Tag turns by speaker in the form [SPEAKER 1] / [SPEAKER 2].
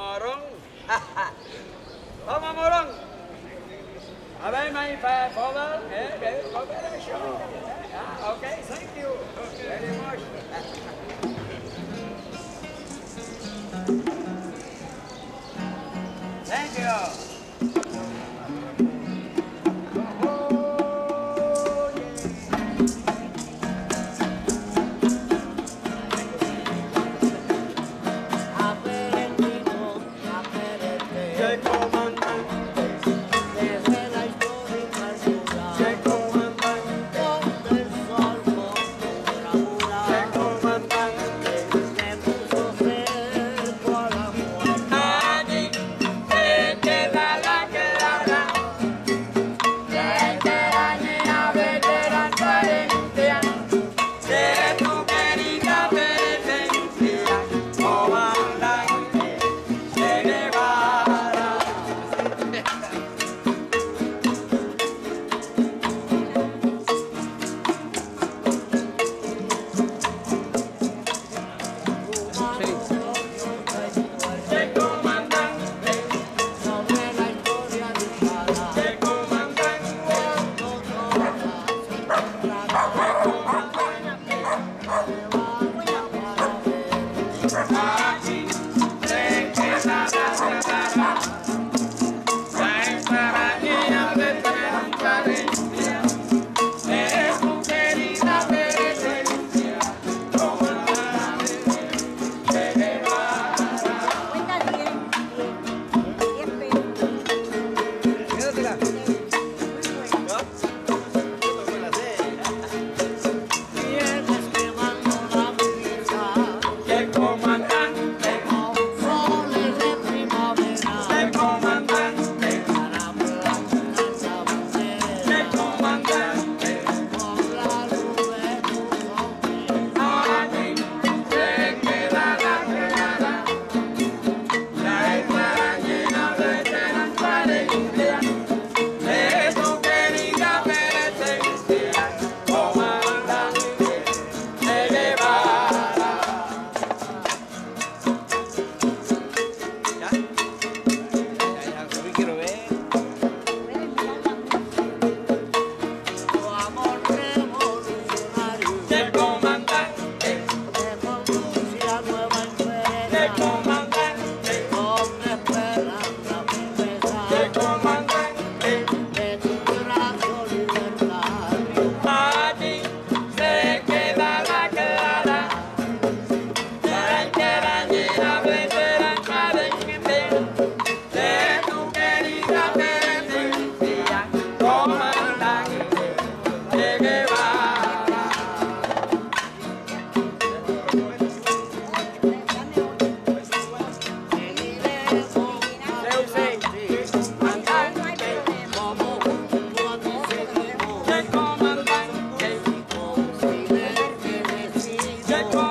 [SPEAKER 1] Morong. Tama morong. Abay may father, eh, there is cooperation. Ah, okay, thank you. Okay. Very much. time. Lord.